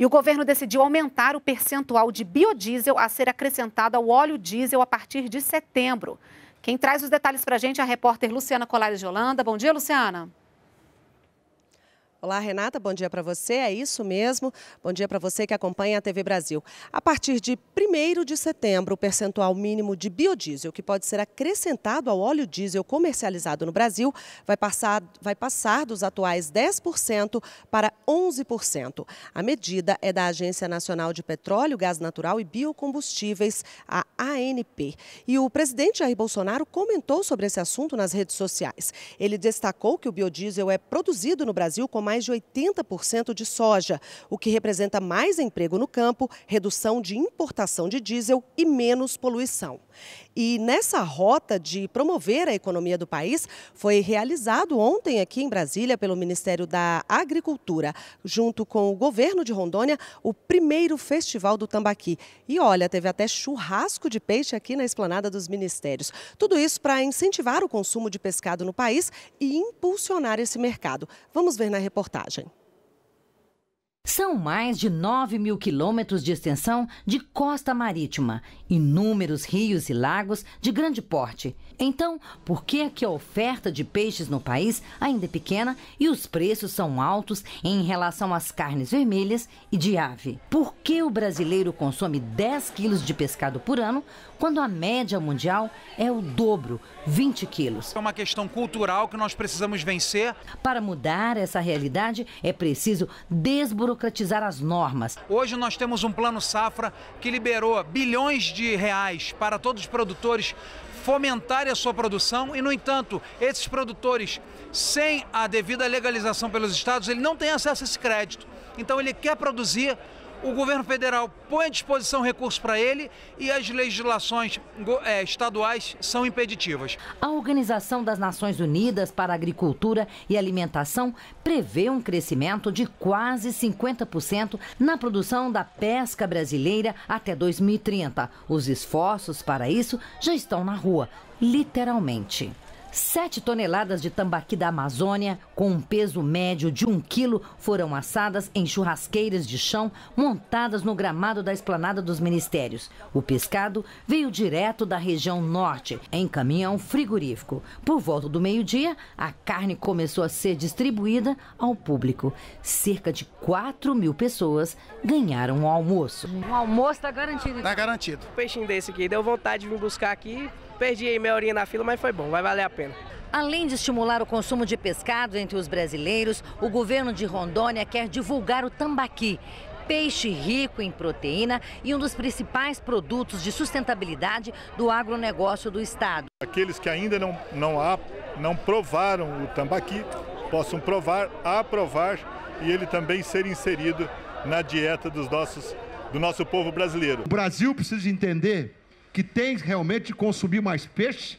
E o governo decidiu aumentar o percentual de biodiesel a ser acrescentado ao óleo diesel a partir de setembro. Quem traz os detalhes para a gente é a repórter Luciana Colares de Holanda. Bom dia, Luciana. Olá, Renata, bom dia para você. É isso mesmo. Bom dia para você que acompanha a TV Brasil. A partir de 1 de setembro, o percentual mínimo de biodiesel que pode ser acrescentado ao óleo diesel comercializado no Brasil vai passar, vai passar dos atuais 10% para 11%. A medida é da Agência Nacional de Petróleo, Gás Natural e Biocombustíveis, a ANP. E o presidente Jair Bolsonaro comentou sobre esse assunto nas redes sociais. Ele destacou que o biodiesel é produzido no Brasil com mais de 80% de soja, o que representa mais emprego no campo, redução de importação de diesel e menos poluição. E nessa rota de promover a economia do país, foi realizado ontem aqui em Brasília pelo Ministério da Agricultura, junto com o governo de Rondônia, o primeiro Festival do Tambaqui. E olha, teve até churrasco de peixe aqui na esplanada dos ministérios. Tudo isso para incentivar o consumo de pescado no país e impulsionar esse mercado. Vamos ver na reportagem. São mais de 9 mil quilômetros de extensão de costa marítima, inúmeros rios e lagos de grande porte. Então, por que, que a oferta de peixes no país ainda é pequena e os preços são altos em relação às carnes vermelhas e de ave? Por que o brasileiro consome 10 quilos de pescado por ano, quando a média mundial é o dobro, 20 quilos? É uma questão cultural que nós precisamos vencer. Para mudar essa realidade, é preciso desburocratizar burocratizar as normas. Hoje nós temos um plano safra que liberou bilhões de reais para todos os produtores fomentarem a sua produção e, no entanto, esses produtores, sem a devida legalização pelos estados, ele não tem acesso a esse crédito. Então ele quer produzir o governo federal põe à disposição recursos para ele e as legislações é, estaduais são impeditivas. A Organização das Nações Unidas para Agricultura e Alimentação prevê um crescimento de quase 50% na produção da pesca brasileira até 2030. Os esforços para isso já estão na rua, literalmente. Sete toneladas de tambaqui da Amazônia, com um peso médio de um quilo, foram assadas em churrasqueiras de chão montadas no gramado da esplanada dos ministérios. O pescado veio direto da região norte, em caminhão frigorífico. Por volta do meio-dia, a carne começou a ser distribuída ao público. Cerca de 4 mil pessoas ganharam o almoço. O almoço está garantido. Está garantido. Um peixinho desse aqui, deu vontade de vir buscar aqui Perdi aí meia horinha na fila, mas foi bom, vai valer a pena. Além de estimular o consumo de pescado entre os brasileiros, o governo de Rondônia quer divulgar o tambaqui, peixe rico em proteína e um dos principais produtos de sustentabilidade do agronegócio do estado. Aqueles que ainda não, não, há, não provaram o tambaqui possam provar, aprovar e ele também ser inserido na dieta dos nossos, do nosso povo brasileiro. O Brasil precisa entender que tem realmente de consumir mais peixe.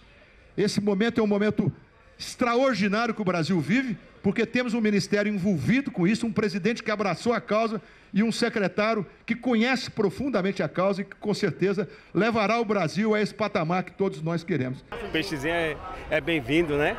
Esse momento é um momento extraordinário que o Brasil vive, porque temos um ministério envolvido com isso, um presidente que abraçou a causa e um secretário que conhece profundamente a causa e que com certeza levará o Brasil a esse patamar que todos nós queremos. O peixezinho é, é bem-vindo, né?